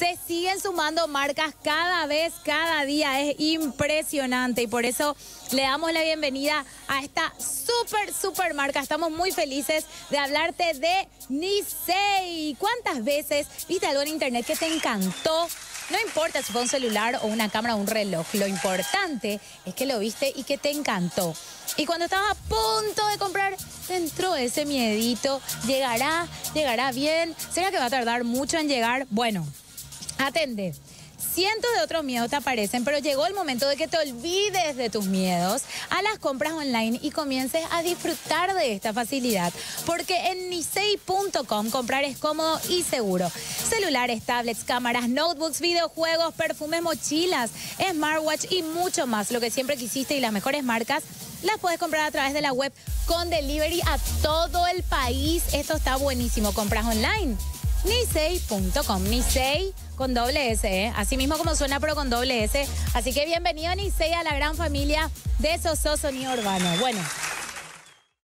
Se siguen sumando marcas cada vez, cada día. Es impresionante y por eso le damos la bienvenida a esta súper, súper marca. Estamos muy felices de hablarte de Nisei. ¿Cuántas veces viste algo en internet que te encantó? No importa si fue un celular o una cámara o un reloj, lo importante es que lo viste y que te encantó. Y cuando estabas a punto de comprar, te entró ese miedito. ¿Llegará? ¿Llegará bien? ¿Será que va a tardar mucho en llegar? Bueno, atende. Cientos de otros miedos te aparecen, pero llegó el momento de que te olvides de tus miedos a las compras online y comiences a disfrutar de esta facilidad. Porque en nisei.com comprar es cómodo y seguro. Celulares, tablets, cámaras, notebooks, videojuegos, perfumes, mochilas, smartwatch y mucho más. Lo que siempre quisiste y las mejores marcas las puedes comprar a través de la web con delivery a todo el país. Esto está buenísimo. Compras online. Nisei.com. Nisei con doble S, ¿eh? así mismo como suena, pero con doble S. Así que bienvenido Nisei a la gran familia de Soso Sonido Urbano. Bueno.